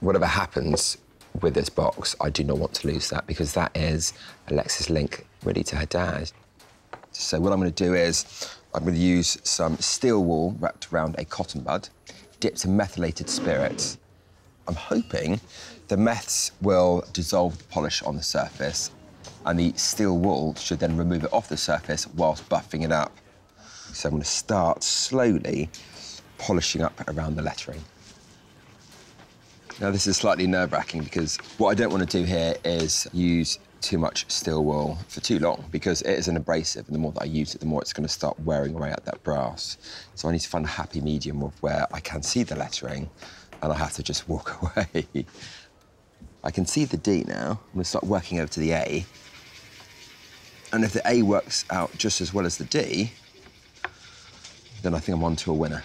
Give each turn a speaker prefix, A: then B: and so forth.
A: whatever happens with this box, I do not want to lose that because that is Alexa's link really to her dad. So what I'm going to do is I'm going to use some steel wool wrapped around a cotton bud, dipped in methylated spirits. I'm hoping the meths will dissolve the polish on the surface and the steel wool should then remove it off the surface whilst buffing it up. So I'm going to start slowly polishing up around the lettering. Now, this is slightly nerve-wracking because what I don't want to do here is use too much steel wool for too long because it is an abrasive, and the more that I use it, the more it's going to start wearing away at that brass. So I need to find a happy medium of where I can see the lettering and I have to just walk away. I can see the D now. I'm going to start working over to the A. And if the A works out just as well as the D, then I think I'm on to a winner.